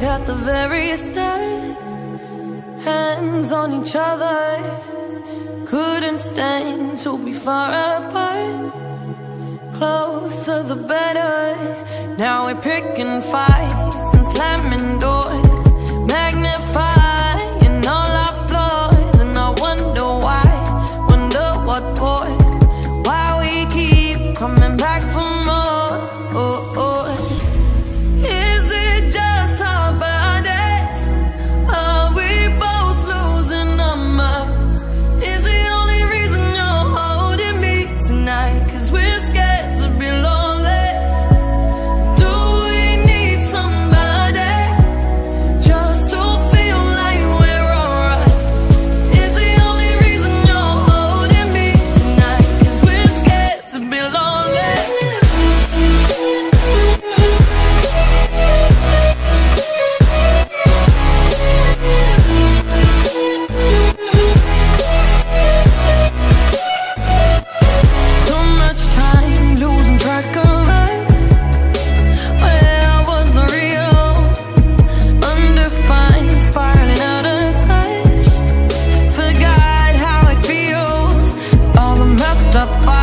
the very start. Hands on each other, couldn't stand to be far apart. Closer the better. Now we're picking fights and slamming doors. drop